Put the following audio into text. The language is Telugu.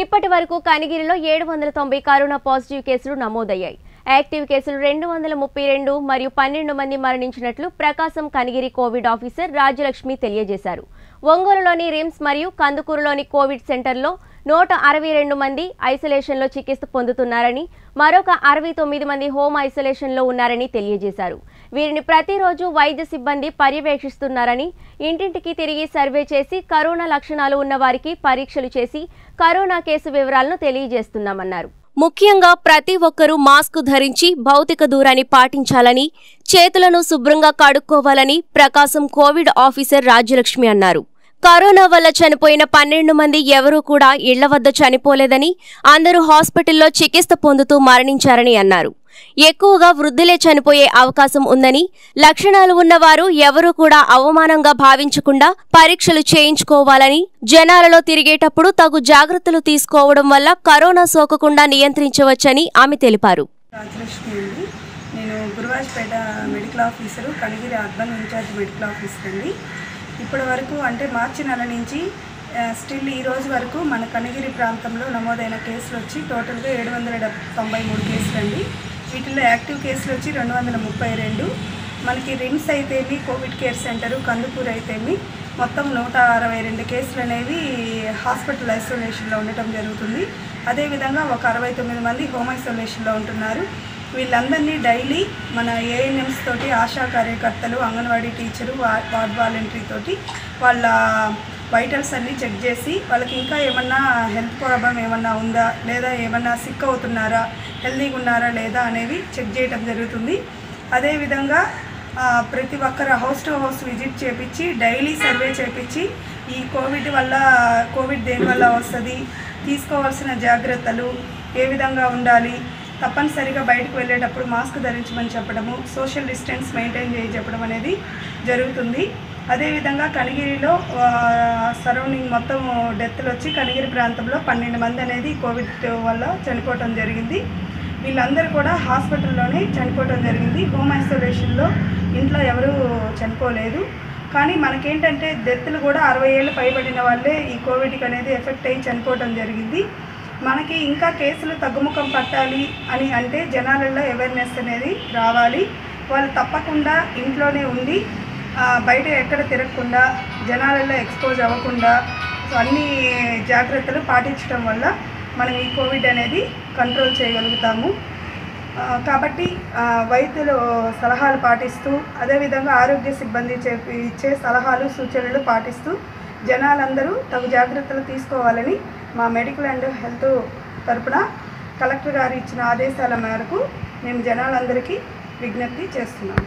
ఇప్పటి వరకు కనిగిరిలో ఏడు వందల తొంభై కరోనా పాజిటివ్ కేసులు నమోదయ్యాయి. యాక్టివ్ కేసులు రెండు వందల ముప్పై రెండు మరియు పన్నెండు మంది మరణించినట్లు ప్రకాశం కనిగిరి కోవిడ్ ఆఫీసర్ రాజ్యలక్ష్మి తెలియజేశారు. ఒంగోలులోని రిమ్స్ మరియు కందుకూరులోని కోవిడ్ సెంటర్లో నూట అరవై రెండు మంది ఐసోలేషన్లో చికిత్స పొందుతున్నారని మరొక అరవై తొమ్మిది మంది హోమ్ ఐసోలేషన్లో ఉన్నారని తెలియజేశారు. వీరిని ప్రతిరోజు వైద్య సిబ్బంది పర్యవేక్షిస్తున్నారని ఇంటింటికి తిరిగి సర్వే చేసి కరోనా లక్షణాలు ఉన్న వారికి పరీక్షలు చేసి కరోనా కేసు వివరాలను తెలియజేస్తున్నామన్నారు. ముఖ్యంగా ప్రతి ఒక్కరూ మాస్క్ ధరించి భౌతిక దూరాన్ని పాటించాలని చేతులను శుభ్రంగా కడుక్కోవాలని ప్రకాశం కోవిడ్ ఆఫీసర్ రాజ్యలక్ష్మి అన్నారు. కరోనా వల్ల చనిపోయిన పన్నెండు మంది ఎవరూ కూడా ఇళ్ళ వద్ద చనిపోలేదని అందరూ హాస్పిటల్లో చికిత్స పొందుతూ మరణించారని అన్నారు. ఎక్కువగా వృద్ధులే చనిపోయే అవకాశం ఉందని లక్షణాలు ఉన్నవారు ఎవరూ కూడా అవమానంగా భావించకుండా పరీక్షలు చేయించుకోవాలని జనాలలో తిరిగేటప్పుడు తగు జాగ్రత్తలు తీసుకోవడం వల్ల కరోనా సోకకుండా నియంత్రించవచ్చని ఆమె తెలిపారు. నేను Guruvajpeta medical officer Kanigiri urban in charge medical officer అండి. ఇప్పటి వరకు అంటే మార్చి నెల నుంచి స్టిల్ ఈ రోజు వరకు మన కనగిరి ప్రాంతంలో నమోదైన కేసులు వచ్చి టోటల్గా ఏడు వందల డెబ్ తొంభై మూడు కేసులు అండి. వీటిల్లో యాక్టివ్ కేసులు వచ్చి రెండు వందల ముప్పై రెండు. మనకి రిమ్స్ అయితేమి కోవిడ్ కేర్ సెంటరు కందుకూరు అయితేమి మొత్తం నూట అరవై రెండు కేసులు అనేవి హాస్పిటల్ ఐసోలేషన్లో ఉండటం జరుగుతుంది. అదేవిధంగా ఒక అరవై తొమ్మిది మంది హోమ్ ఐసోలేషన్లో ఉంటున్నారు. వీళ్ళందరినీ డైలీ మన ఏఎన్ఎంస్ తోటి ఆశా కార్యకర్తలు అంగన్వాడీ టీచరు వార్డ్ వాలంటరీ తోటి వాళ్ళ వైటల్స్ అన్నీ చెక్ చేసి వాళ్ళకి ఇంకా ఏమన్నా హెల్త్ ప్రాబ్లం ఏమన్నా ఉందా? లేదా ఏమన్నా సిక్ అవుతున్నారా? హెల్తీగా ఉన్నారా? లేదా అనేవి చెక్ చేయటం జరుగుతుంది. అదేవిధంగా ప్రతి ఒక్కరు హౌస్ టు హౌస్ విజిట్ చేపించి డైలీ సర్వే చేపించి ఈ కోవిడ్ వల్ల కోవిడ్ దేని వల్ల వస్తుంది? తీసుకోవాల్సిన జాగ్రత్తలు ఏ విధంగా ఉండాలి? తప్పనిసరిగా బయటకు వెళ్ళేటప్పుడు మాస్క్ ధరించమని చెప్పడము సోషల్ డిస్టెన్స్ మెయింటైన్ చేయి చెప్పడం అనేది జరుగుతుంది. అదేవిధంగా కనిగిరిలో సరౌండింగ్ మొత్తం డెత్లు వచ్చి కనిగిరి ప్రాంతంలో పన్నెండు మంది అనేది కోవిడ్ వల్ల చనిపోవటం జరిగింది. వీళ్ళందరూ కూడా హాస్పిటల్లోనే చనిపోవడం జరిగింది. హోమ్ ఐసోలేషన్లో ఇంట్లో ఎవరూ చనిపోలేదు. కానీ మనకేంటంటే డెత్లు కూడా అరవై ఏళ్ళు పైబడిన వాళ్ళే ఈ కోవిడ్కి అనేది ఎఫెక్ట్ అయ్యి చనిపోవడం జరిగింది. మనకి ఇంకా కేసులు తగ్గుముఖం పట్టాలి అని అంటే జనాలలో అవేర్నెస్ అనేది రావాలి. వాళ్ళు తప్పకుండా ఇంట్లోనే ఉండి బయట ఎక్కడ తిరగకుండా జనాలలో ఎక్స్పోజ్ అవ్వకుండా సో అన్ని జాగ్రత్తలు పాటించడం వల్ల మనం ఈ కోవిడ్ అనేది కంట్రోల్ చేయగలుగుతాము. కాబట్టి వైద్యులు సలహాలు పాటిస్తూ అదేవిధంగా ఆరోగ్య సిబ్బంది చెప్పి ఇచ్చే సలహాలు సూచనలు పాటిస్తూ జనాలందరూ తగు జాగ్రత్తలు తీసుకోవాలని మా మెడికల్ అండ్ హెల్త్ తరపున కలెక్టర్ గారు ఇచ్చిన ఆదేశాల మేరకు మేము జనాలందరికీ విజ్ఞప్తి చేస్తున్నాము